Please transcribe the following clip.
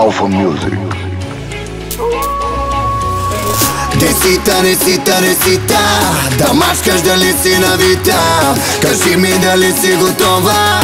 Alpha Music. Где си та, не си та, не си та Да мачкаш дали си навита Кажи ми дали си готова